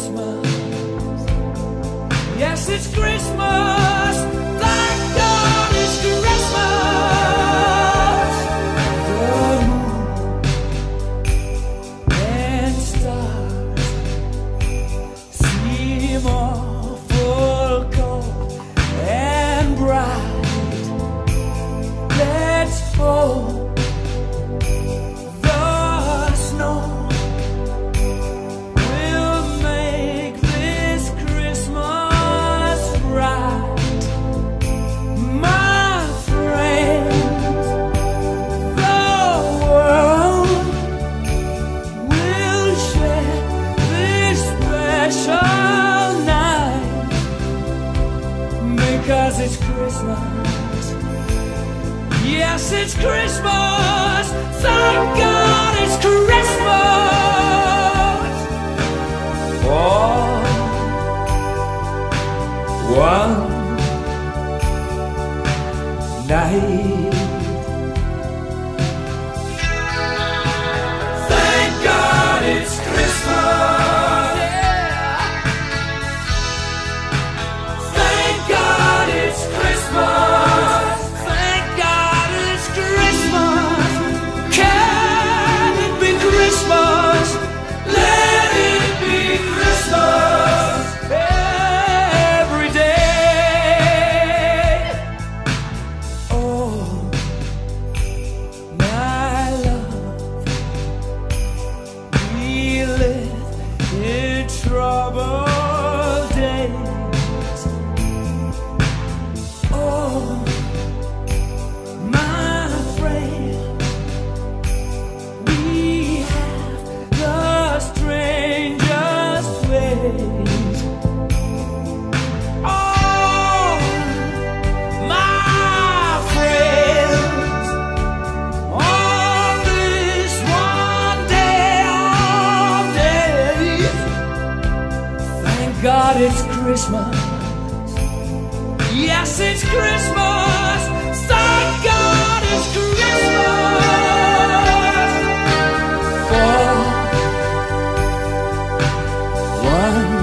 Christmas. Yes, it's Christmas. Thank God it's Christmas. The moon and stars seem awful cold and bright. Let's hope. Cause it's Christmas. Yes, it's Christmas. Thank God it's Christmas. For one night. God it's Christmas. Yes, it's Christmas. Thank God it's Christmas. For one